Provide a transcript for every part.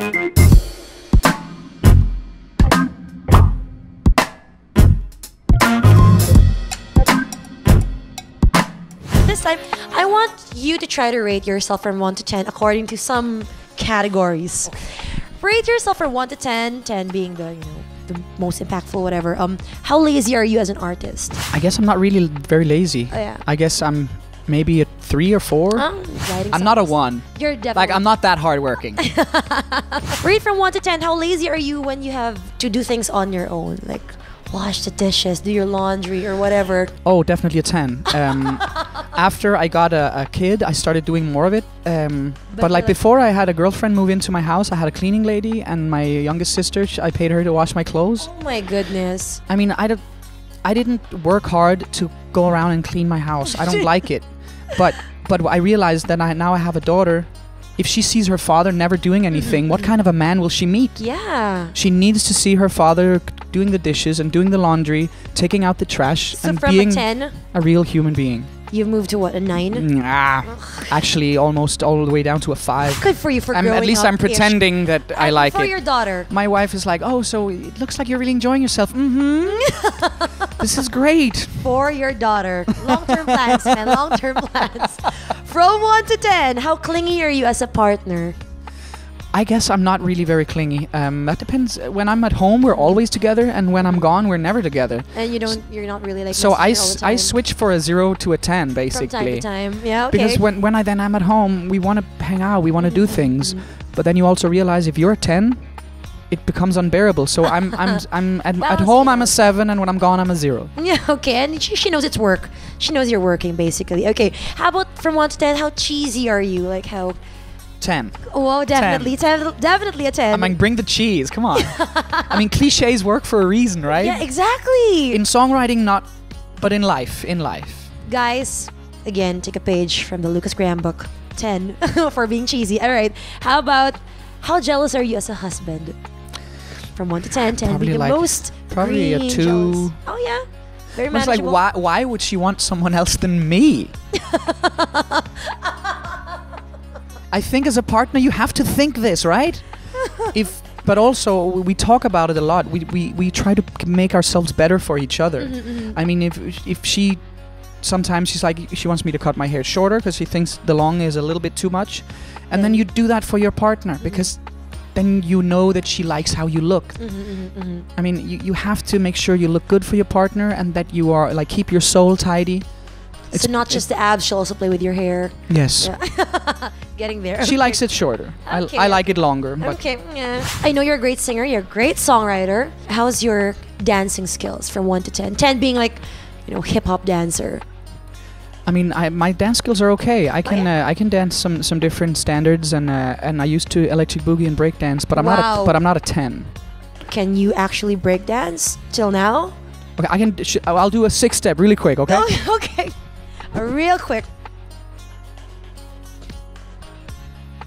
This time, I want you to try to rate yourself from 1 to 10 according to some categories. Rate yourself from 1 to 10, 10 being the, you know, the most impactful, whatever. Um, how lazy are you as an artist? I guess I'm not really very lazy. Oh, yeah. I guess I'm maybe a three or four. Um, I'm not a one. You're definitely Like I'm not that hardworking. Rate from 1 to 10, how lazy are you when you have to do things on your own? Like wash the dishes, do your laundry, or whatever. oh, definitely a ten. Um, after I got a, a kid, I started doing more of it. Um, But but, like before, I had a girlfriend move into my house. I had a cleaning lady, and my youngest sister. I paid her to wash my clothes. Oh my goodness. I mean, I don't. I didn't work hard to go around and clean my house. I don't like it. But but I realized that I now I have a daughter. If she sees her father never doing anything, what kind of a man will she meet? Yeah. She needs to see her father doing the dishes and doing the laundry, taking out the trash, So and from being a 10, a real human being. you've moved to what, a 9? Nah, actually, almost all the way down to a five. Good for you for I'm, growing at least I'm pretending that I And like for it. your daughter. My wife is like, "Oh, so it looks like you're really enjoying yourself." Mm-hmm. this is great. For your daughter. Long-term plans, man. Long-term plans. From 1 to 10, how clingy are you as a partner? I guess I'm not really very clingy. Um, that depends. When I'm at home, we're always together, and when I'm gone, we're never together. And you don't, you're not really like So I, all s- the I switch for a zero to a ten, from basically. time to time. Yeah, okay. Because when, when I then am at home, we want to hang out, we want to do things, Mhm. but then you also realize if you're a ten, it becomes unbearable. So I'm I'm I'm at, at home I'm a seven, and when I'm gone I'm a zero. Yeah, okay. And she, she knows it's work. She knows you're working, basically. Okay. How about from 1 to 10, how cheesy are you? Like how... Ten. Oh, definitely. 10. definitely a 10. I mean, bring the cheese. Come on. I mean, cliches work for a reason, right? yeah, exactly. In songwriting, not, but in life. In life. Guys, again, take a page from the Lukas Graham book. 10 for being cheesy. All right. How about how jealous are you as a husband? From 1 to 10, 10 Probably being the like- most probably a two. jealous. Oh, yeah. Very much It's like, why, why would she want someone else than me? I think as a partner, you have to think this, right? if, but also we talk about it a lot. We, we, we try to make ourselves better for each other. Mm-hmm, I mean, if if she sometimes she's like she wants me to cut my hair shorter because she thinks the long is a little bit too much, and then you do that for your partner because then you know that she likes how you look. mm-hmm, I mean, you, you have to make sure you look good for your partner and that you are like keep your soul tidy. So not just the abs, she'll also play with your hair. Yes. Yeah. Getting there. She Okay. likes it shorter. Okay. I, I like it longer. Okay, yeah. I know you're a great singer, you're a great songwriter. How's your dancing skills from 1 to 10? 10 being like, you know, hip hop dancer. I mean, I, my dance skills are okay. I can yeah? uh, I can dance some, some different standards and uh, and I used to electric boogie and break dance, but I'm not a, but I'm not a ten. Can you actually break dance till now? Okay, I can. Sh- I'll do a six step really quick. Okay. Oh, okay. Uh, Real quick.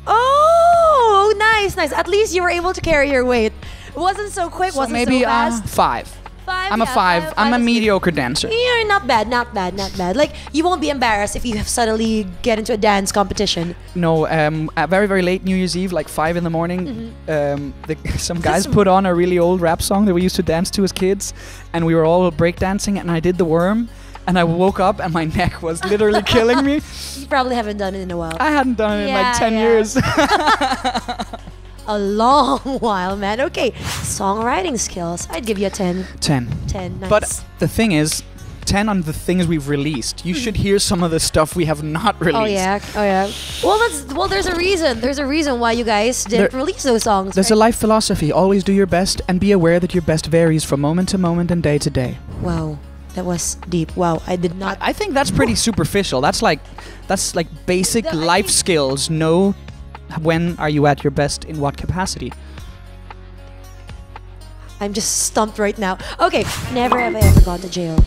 Oh, nice, nice. At least you were able to carry your weight. It wasn't so quick, So wasn't maybe so uh, fast. five. Five, I'm a yeah, five. I'm a is good. mediocre dancer. You're not bad, not bad, not bad. Like you won't be embarrassed if you have suddenly get into a dance competition. No, um, at very very late New Year's Eve, like five in the morning, Mm-hmm. um, the, some guys put on a really old rap song that we used to dance to as kids, and we were all breakdancing, and I did the worm, and I woke up and my neck was literally killing me. You probably haven't done it in a while. I hadn't done it in like ten yeah. years. A long while, man. Okay, songwriting skills. I'd give you a 10. ten. 10. Nice. But the thing is, ten on the things we've released. You should hear some of the stuff we have not released. Oh yeah, oh yeah. Well, that's well. There's a reason. There's a reason why you guys didn't There- release those songs. There's a life philosophy. Always do your best and be aware that your best varies from moment to moment and day to day. wow, that was deep. Wow, I did not. I think that's pretty superficial. That's like that's like basic The- life skills. Know when are you at your best in what capacity. I'm just stumped right now. Okay, never have I ever gone to jail.